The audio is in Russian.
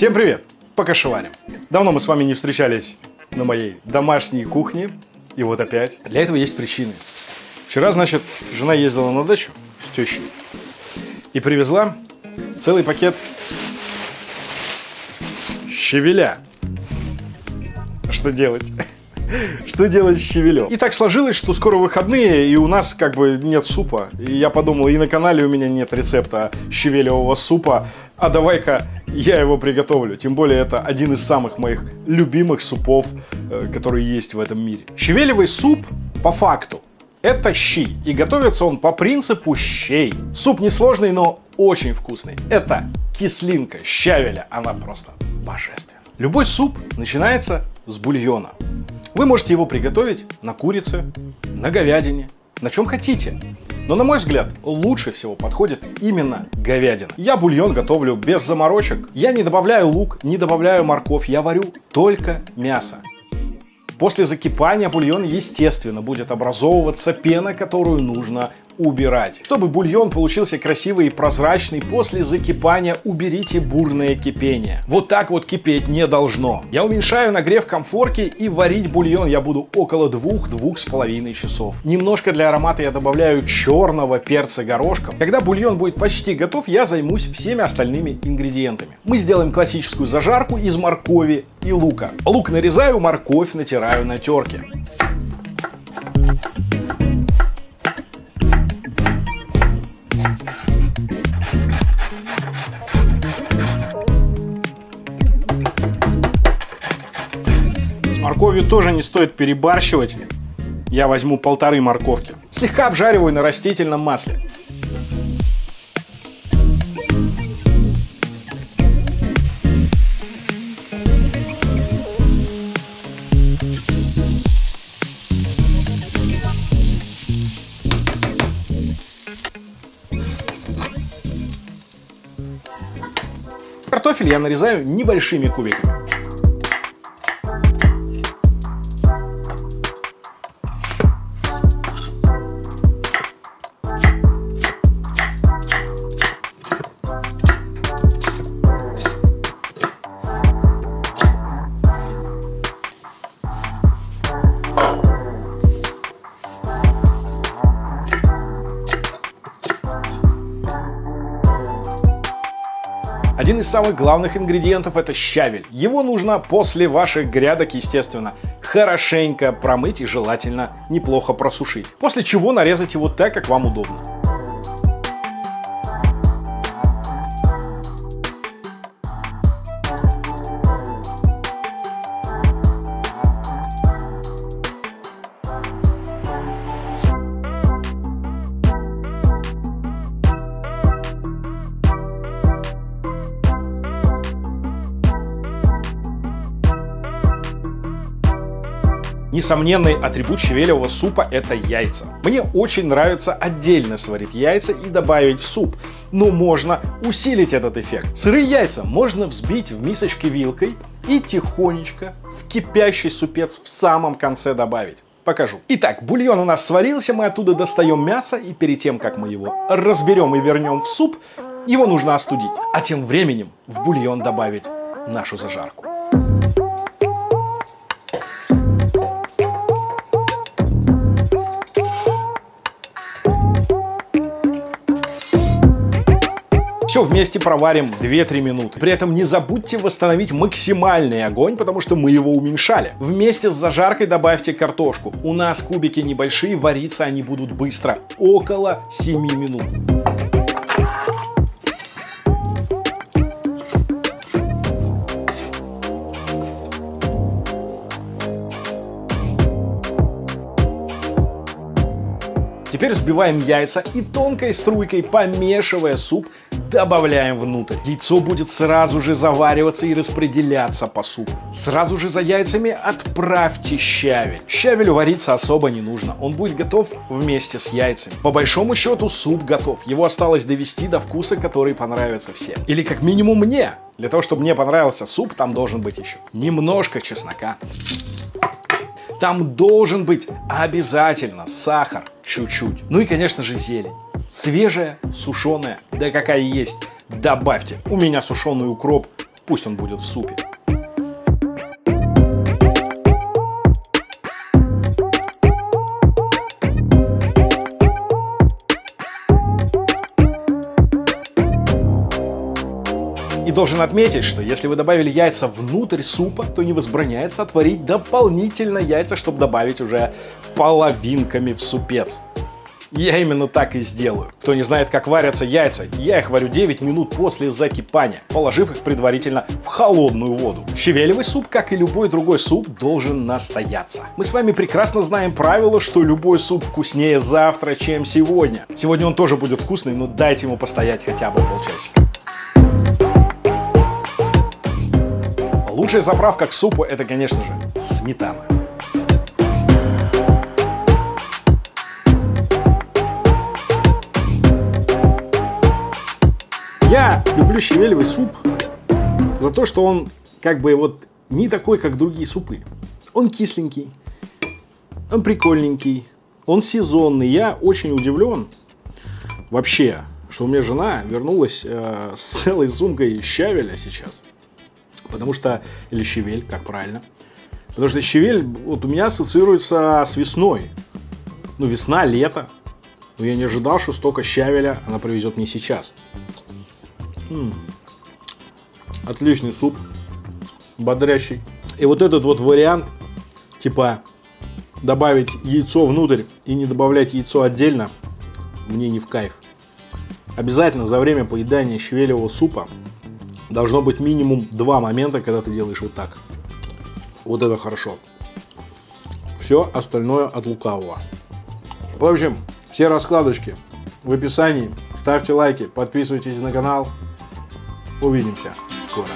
Всем привет! Покашеварим. Давно мы с вами не встречались на моей домашней кухне. И вот опять. Для этого есть причины. Вчера, значит, жена ездила на дачу с тещей и привезла целый пакет щавеля. Что делать? Что делать с щавелем? И так сложилось, что скоро выходные, и у нас как бы нет супа. И я подумал, и на канале у меня нет рецепта щавелевого супа, а давай-ка я его приготовлю. Тем более это один из самых моих любимых супов, э, которые есть в этом мире. Щавелевый суп, по факту, это щи, и готовится он по принципу щей. Суп несложный, но очень вкусный. Это кислинка щавеля, она просто божественна. Любой суп начинается с бульона. Вы можете его приготовить на курице, на говядине, на чем хотите. Но, на мой взгляд, лучше всего подходит именно говядина. Я бульон готовлю без заморочек. Я не добавляю лук, не добавляю морковь. Я варю только мясо. После закипания бульон, естественно, будет образовываться пена, которую нужно убирать. Чтобы бульон получился красивый и прозрачный, после закипания уберите бурное кипение. Вот так вот кипеть не должно. Я уменьшаю нагрев комфорки и варить бульон я буду около 2-2,5 часов. Немножко для аромата я добавляю черного перца горошком. Когда бульон будет почти готов, я займусь всеми остальными ингредиентами. Мы сделаем классическую зажарку из моркови и лука. Лук нарезаю, морковь натираю на терке. Морковью тоже не стоит перебарщивать. Я возьму полторы морковки. Слегка обжариваю на растительном масле. Картофель я нарезаю небольшими кубиками. Один из самых главных ингредиентов это щавель. Его нужно после ваших грядок, естественно, хорошенько промыть и желательно неплохо просушить. После чего нарезать его так, как вам удобно. Несомненный атрибут щавелевого супа – это яйца. Мне очень нравится отдельно сварить яйца и добавить в суп, но можно усилить этот эффект. Сырые яйца можно взбить в мисочке вилкой и тихонечко в кипящий супец в самом конце добавить. Покажу. Итак, бульон у нас сварился, мы оттуда достаем мясо, и перед тем, как мы его разберем и вернем в суп, его нужно остудить. А тем временем в бульон добавить нашу зажарку. Все вместе проварим 2-3 минуты. При этом не забудьте восстановить максимальный огонь, потому что мы его уменьшали. Вместе с зажаркой добавьте картошку. У нас кубики небольшие, вариться они будут быстро. Около 7 минут. Теперь взбиваем яйца и тонкой струйкой, помешивая суп, добавляем внутрь. Яйцо будет сразу же завариваться и распределяться по супу. Сразу же за яйцами отправьте щавель. Щавелю вариться особо не нужно, он будет готов вместе с яйцами. По большому счету суп готов, его осталось довести до вкуса, который понравится всем. Или как минимум мне. Для того, чтобы мне понравился суп, там должен быть еще немножко чеснока. Там должен быть обязательно сахар чуть-чуть. Ну и, конечно же, зелень. Свежая, сушеная, да какая есть. Добавьте. У меня сушеный укроп Пусть он будет в супе. Должен отметить, что если вы добавили яйца внутрь супа, то не возбраняется отварить дополнительно яйца, чтобы добавить уже половинками в супец. Я именно так и сделаю. Кто не знает, как варятся яйца, я их варю 9 минут после закипания, положив их предварительно в холодную воду. Щавелевый суп, как и любой другой суп, должен настояться. Мы с вами прекрасно знаем правило, что любой суп вкуснее завтра, чем сегодня. Сегодня он тоже будет вкусный, но дайте ему постоять хотя бы полчасика. Лучшая заправка к супу это, конечно же, сметана. Я люблю щавелевый суп за то, что он как бы вот не такой, как другие супы. Он кисленький, он прикольненький, он сезонный. Я очень удивлен вообще, что у меня жена вернулась э, с целой сумкой щавеля сейчас. Потому что, или щавель, как правильно. Потому что щавель вот у меня ассоциируется с весной. Ну, весна, лето. Но я не ожидал, что столько щавеля она привезет мне сейчас. М-м. Отличный суп, бодрящий. И вот этот вот вариант, типа добавить яйцо внутрь и не добавлять яйцо отдельно, мне не в кайф. Обязательно за время поедания щавелевого супа должно быть минимум два момента, когда ты делаешь вот так. Вот это хорошо. Все остальное от лукавого. В общем, все раскладочки в описании. Ставьте лайки, подписывайтесь на канал. Увидимся скоро.